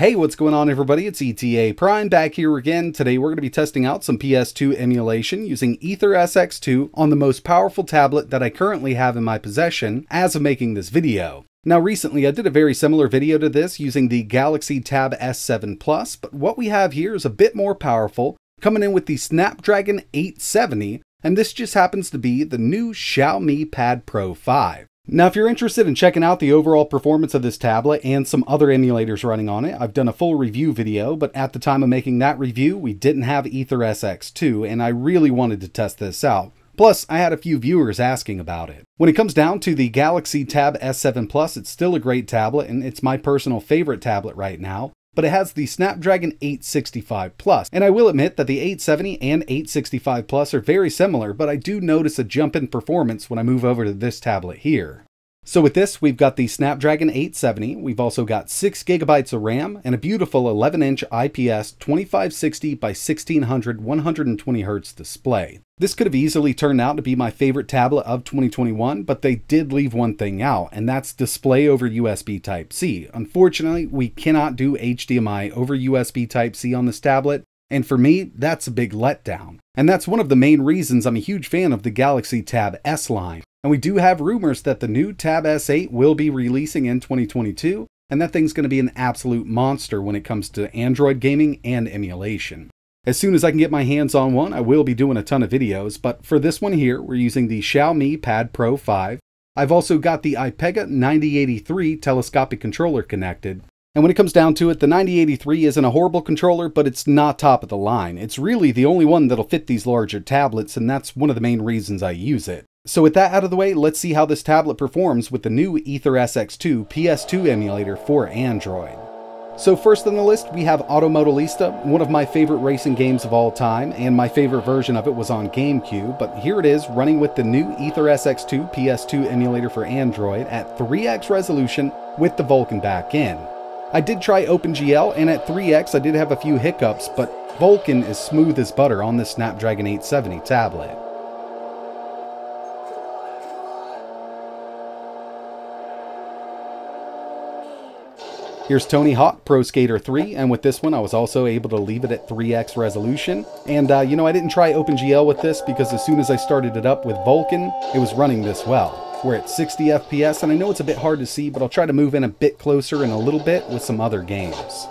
Hey, what's going on everybody? It's ETA Prime back here again. Today we're going to be testing out some PS2 emulation using AetherSX2 on the most powerful tablet that I currently have in my possession as of making this video. Now recently I did a very similar video to this using the Galaxy Tab S7 Plus, but what we have here is a bit more powerful, coming in with the Snapdragon 870, and this just happens to be the new Xiaomi Pad Pro 5. Now, if you're interested in checking out the overall performance of this tablet and some other emulators running on it, I've done a full review video, but at the time of making that review, we didn't have AetherSX2, and I really wanted to test this out. Plus, I had a few viewers asking about it. When it comes down to the Galaxy Tab S7 Plus, it's still a great tablet, and it's my personal favorite tablet right now but it has the Snapdragon 865 Plus. And I will admit that the 870 and 865 Plus are very similar, but I do notice a jump in performance when I move over to this tablet here. So with this, we've got the Snapdragon 870, we've also got 6 gigabytes of RAM, and a beautiful 11-inch IPS 2560 by 1600 120Hz display. This could have easily turned out to be my favorite tablet of 2021, but they did leave one thing out, and that's display over USB Type-C. Unfortunately, we cannot do HDMI over USB Type-C on this tablet, and for me, that's a big letdown. And that's one of the main reasons I'm a huge fan of the Galaxy Tab S line. And we do have rumors that the new Tab S8 will be releasing in 2022, and that thing's going to be an absolute monster when it comes to Android gaming and emulation. As soon as I can get my hands on one, I will be doing a ton of videos, but for this one here, we're using the Xiaomi Pad Pro 5. I've also got the iPega 9083 telescopic controller connected, and when it comes down to it, the 9083 isn't a horrible controller, but it's not top of the line. It's really the only one that'll fit these larger tablets, and that's one of the main reasons I use it. So with that out of the way, let's see how this tablet performs with the new Aether SX2 PS2 emulator for Android. So first on the list, we have Auto Modellista, one of my favorite racing games of all time, and my favorite version of it was on GameCube, but here it is running with the new Aether SX2 PS2 emulator for Android at 3x resolution with the Vulkan in. I did try OpenGL, and at 3x I did have a few hiccups, but Vulkan is smooth as butter on this Snapdragon 870 tablet. Here's Tony Hawk Pro Skater 3, and with this one I was also able to leave it at 3x resolution. And uh, you know, I didn't try OpenGL with this because as soon as I started it up with Vulkan, it was running this well. We're at 60 FPS, and I know it's a bit hard to see, but I'll try to move in a bit closer in a little bit with some other games.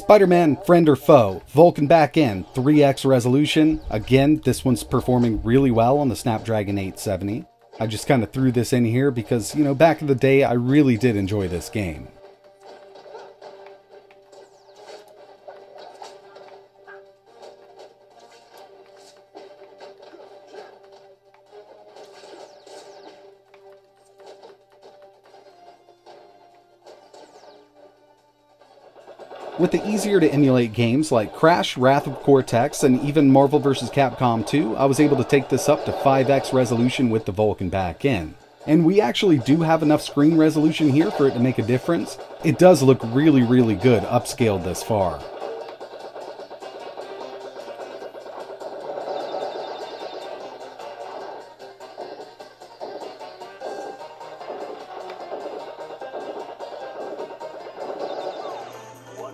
Spider-Man Friend or Foe, Vulkan back end, 3x resolution. Again, this one's performing really well on the Snapdragon 870. I just kind of threw this in here because, you know, back in the day, I really did enjoy this game. With the easier to emulate games like Crash, Wrath of Cortex, and even Marvel vs. Capcom 2, I was able to take this up to 5x resolution with the Vulkan back end. And we actually do have enough screen resolution here for it to make a difference. It does look really, really good upscaled this far.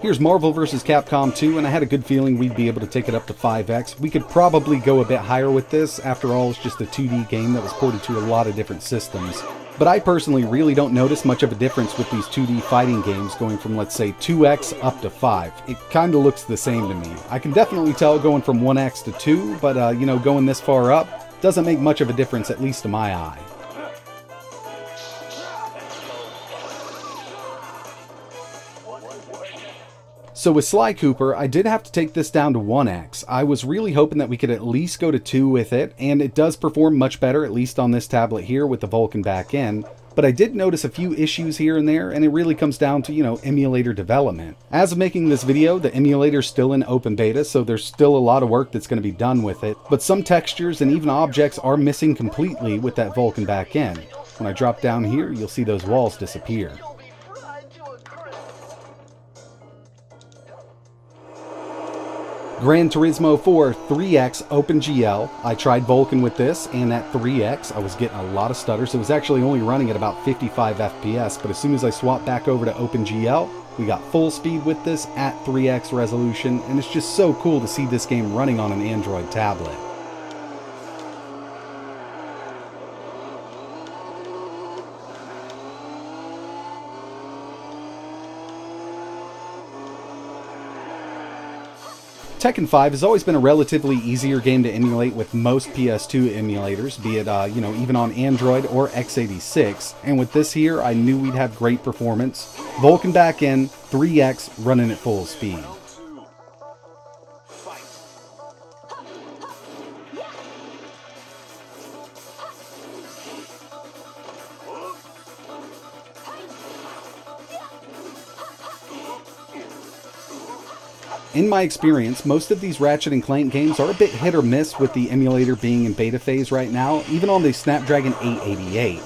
Here's Marvel vs. Capcom 2, and I had a good feeling we'd be able to take it up to 5x. We could probably go a bit higher with this. After all, it's just a 2D game that was ported to a lot of different systems. But I personally really don't notice much of a difference with these 2D fighting games going from, let's say, 2x up to 5. It kind of looks the same to me. I can definitely tell going from 1x to 2, but, uh, you know, going this far up doesn't make much of a difference, at least to my eye. So with Sly Cooper, I did have to take this down to 1x. I was really hoping that we could at least go to 2 with it, and it does perform much better, at least on this tablet here with the Vulkan back end. But I did notice a few issues here and there, and it really comes down to, you know, emulator development. As of making this video, the emulator's still in open beta, so there's still a lot of work that's going to be done with it. But some textures and even objects are missing completely with that Vulkan back end. When I drop down here, you'll see those walls disappear. Gran Turismo 4 3X OpenGL. I tried Vulkan with this, and at 3X, I was getting a lot of stutters. It was actually only running at about 55 FPS, but as soon as I swapped back over to OpenGL, we got full speed with this at 3X resolution, and it's just so cool to see this game running on an Android tablet. Tekken 5 has always been a relatively easier game to emulate with most PS2 emulators, be it, uh, you know, even on Android or x86. And with this here, I knew we'd have great performance. Vulkan back in, 3X running at full speed. In my experience, most of these Ratchet & Clank games are a bit hit or miss with the emulator being in beta phase right now, even on the Snapdragon 888.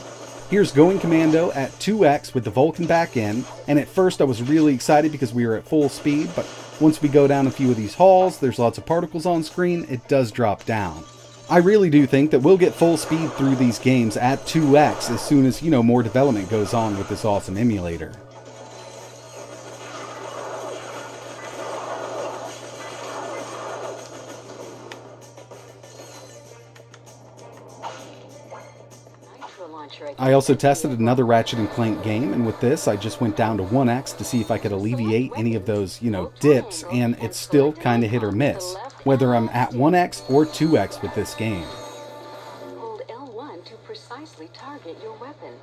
Here's Going Commando at 2x with the Vulkan back in, and at first I was really excited because we were at full speed, but once we go down a few of these halls, there's lots of particles on screen, it does drop down. I really do think that we'll get full speed through these games at 2x as soon as, you know, more development goes on with this awesome emulator. I also tested another Ratchet & Clank game, and with this, I just went down to 1x to see if I could alleviate any of those, you know, dips, and it's still kind of hit or miss, whether I'm at 1x or 2x with this game. Hold L1 to precisely target your weapon.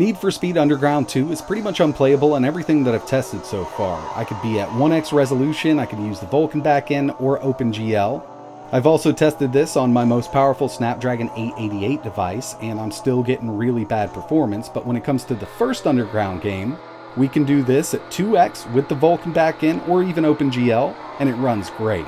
Need for Speed Underground 2 is pretty much unplayable on everything that I've tested so far. I could be at 1x resolution, I could use the Vulkan backend or OpenGL. I've also tested this on my most powerful Snapdragon 888 device, and I'm still getting really bad performance, but when it comes to the first Underground game, we can do this at 2x with the Vulkan backend or even OpenGL, and it runs great.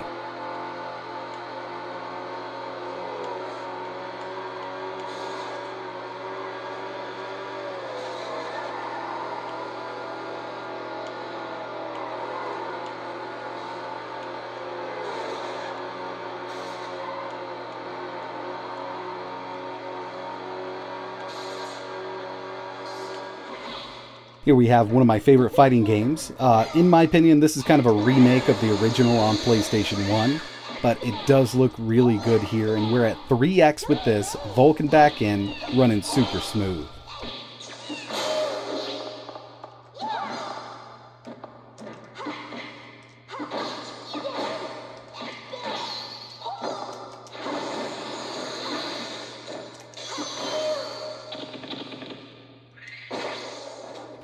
Here we have one of my favorite fighting games. Uh, in my opinion, this is kind of a remake of the original on PlayStation 1, but it does look really good here, and we're at 3x with this, Vulkan back in, running super smooth.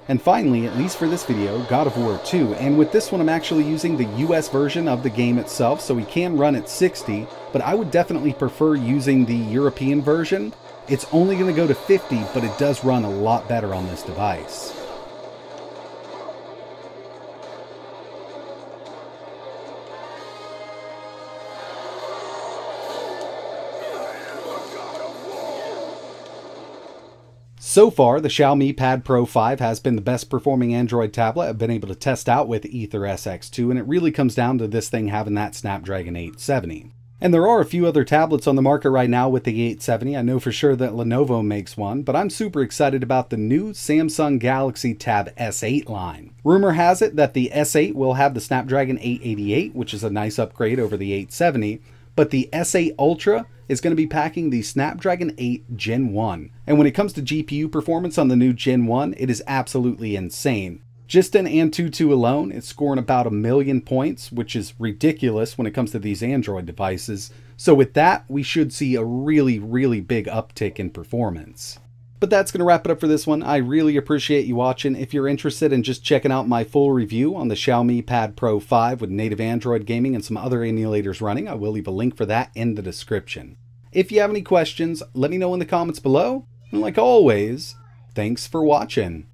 And finally, at least for this video, God of War 2, and with this one I'm actually using the US version of the game itself, so we can run at 60, but I would definitely prefer using the European version. It's only going to go to 50, but it does run a lot better on this device. So far, the Xiaomi Pad Pro 5 has been the best performing Android tablet I've been able to test out with Aether SX2, and it really comes down to this thing having that Snapdragon 870. And there are a few other tablets on the market right now with the 870. I know for sure that Lenovo makes one, but I'm super excited about the new Samsung Galaxy Tab S8 line. Rumor has it that the S8 will have the Snapdragon 888, which is a nice upgrade over the 870, but the S8 Ultra is going to be packing the Snapdragon 8 Gen 1. And when it comes to GPU performance on the new Gen 1, it is absolutely insane. Just in Antutu alone, it's scoring about a million points, which is ridiculous when it comes to these Android devices. So with that, we should see a really, really big uptick in performance. But that's going to wrap it up for this one. I really appreciate you watching. If you're interested in just checking out my full review on the Xiaomi Pad Pro 5 with native Android gaming and some other emulators running, I will leave a link for that in the description. If you have any questions, let me know in the comments below. And like always, thanks for watching.